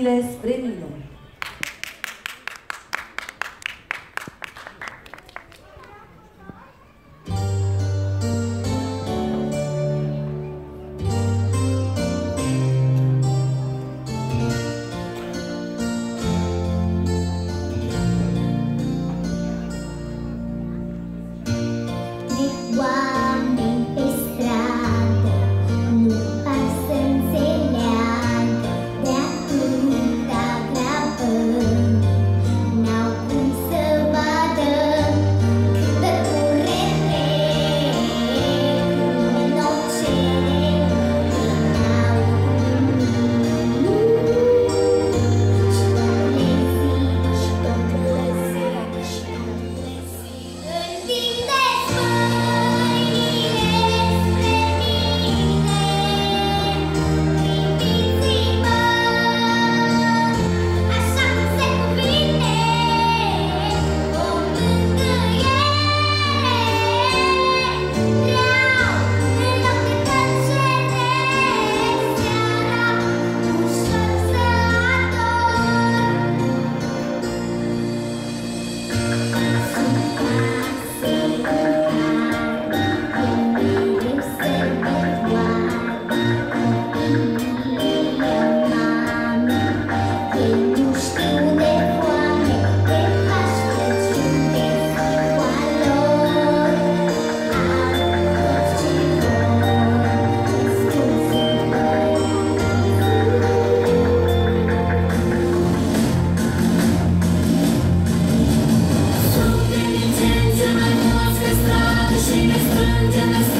stile esprimirlo. and I